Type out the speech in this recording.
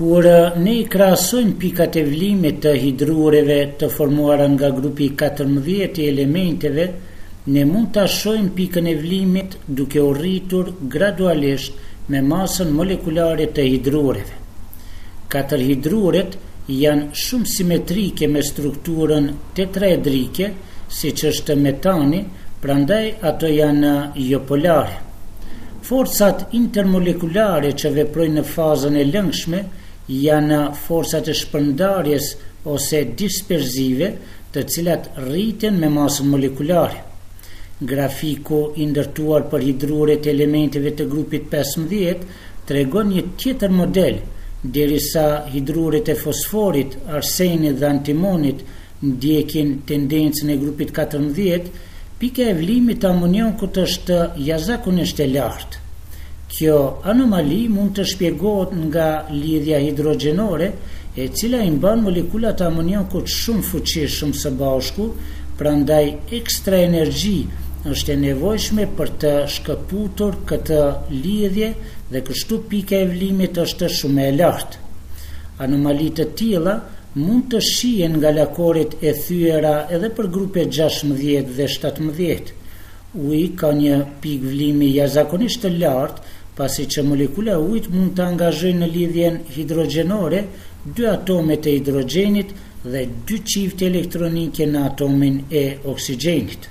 Kur ne i krahasojmë pikat e vlimit të hidrureve të formuara nga grupi i katërmbëdhjetë i elementeve, ne mund ta shohim pikën e vlimit duke u rritur gradualisht me masën molekulare të hidrureve. Katër hidruret janë shumë simetrike me strukturën tetraedrike siç është metani, prandaj ato janë jopolare. Forcat intermolekulare që veprojnë në fazën e lëngshme janë forcat e shpërndarjes ose disperzive të cilat rriten me masën molekulare. Grafiku i ndërtuar për hidruret e elementeve të grupit pesëmbëdhjetë tregon një tjetër model, derisa hidruret e fosforit, arsenit dhe antimonit ndjekin tendencën e grupit katërmbëdhjetë, pika e vlimit të amonjakut është jashtëzakonisht e lartë. Kjo anomali mund të shpjegohet nga lidhja hidrogjenore, e cila i mban molekulat e amonjakut shumë fuqishëm së bashku, Prandaj ekstra energji është e nevojshme për të shkëputur këtë lidhje dhe kështu pika e vlimit është shumë më e lartë. Anomali të tilla mund të shihen nga lakoret e thyera edhe për grupe gjashtëmbëdhjetë dhe shtatëmbëdhjetë. Uji ka një pikë vlimi jashtëzakonisht të lartë, pasi që molekula e ujit mund të angazhojë në lidhjen hidrogjenore dy atomet e hidrogjenit, dhe dy çifte elektronike në atomin e oksigjenit.